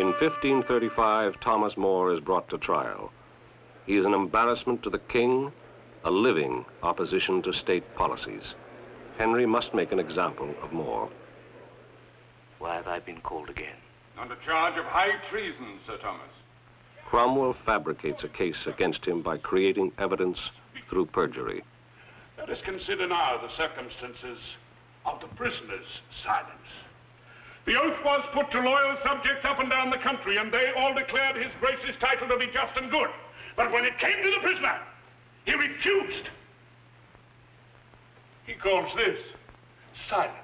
In 1535, Thomas More is brought to trial. He is an embarrassment to the king, a living opposition to state policies. Henry must make an example of More. Why have I been called again? Under charge of high treason, Sir Thomas. Cromwell fabricates a case against him by creating evidence through perjury. Let us consider now the circumstances of the prisoner's silence. The oath was put to loyal subjects up and down the country, and they all declared his grace's title to be just and good. But when it came to the prisoner, he refused. He calls this silence.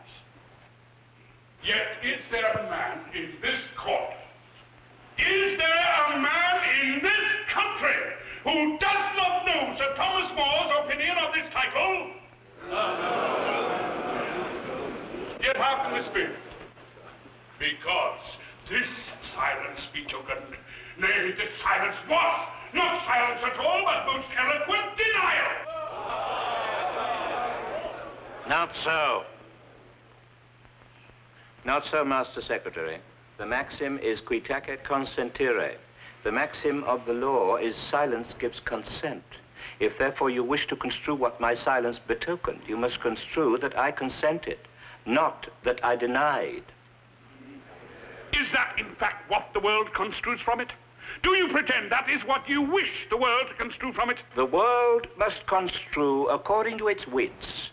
Yet is there a man in this court, is there a man in this country who does not know Sir Thomas More's opinion of this title? Yet how can this be? Because this silence be token, nay, this silence was not silence at all, but most eloquent denial. Not so. Not so, Master Secretary. The maxim is qui tacet consentire. The maxim of the law is silence gives consent. If therefore you wish to construe what my silence betokened, you must construe that I consented, not that I denied. Is that in fact what the world construes from it? Do you pretend that is what you wish the world to construe from it? The world must construe according to its wits